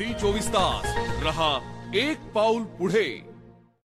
Three चोवीस तास. रहा एक पाऊल पुढे.